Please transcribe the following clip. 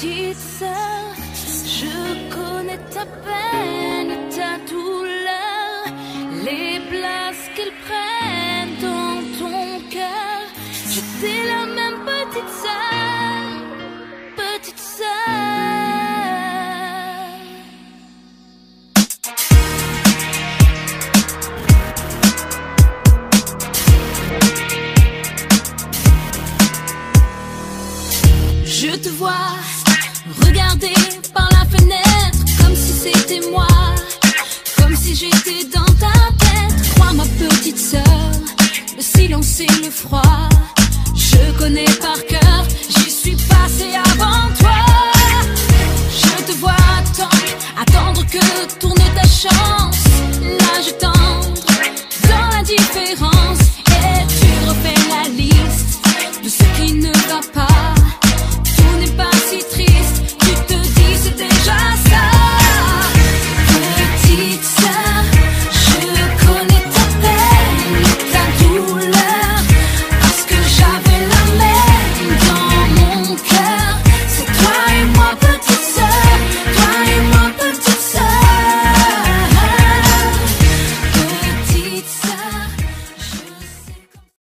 petite sœur. Je connais ta peine, ta douleur, les places qu'ils prennent dans ton cœur. J'étais la même petite sœur, petite sœur. Je te vois Regarder par la fenêtre, comme si c'était moi, comme si j'étais dans ta tête. Crois ma petite sœur, le silence et le froid, je connais par cœur, j'y suis passé avant toi. Je te vois attendre, attendre que tourne ta chance. Là je t'en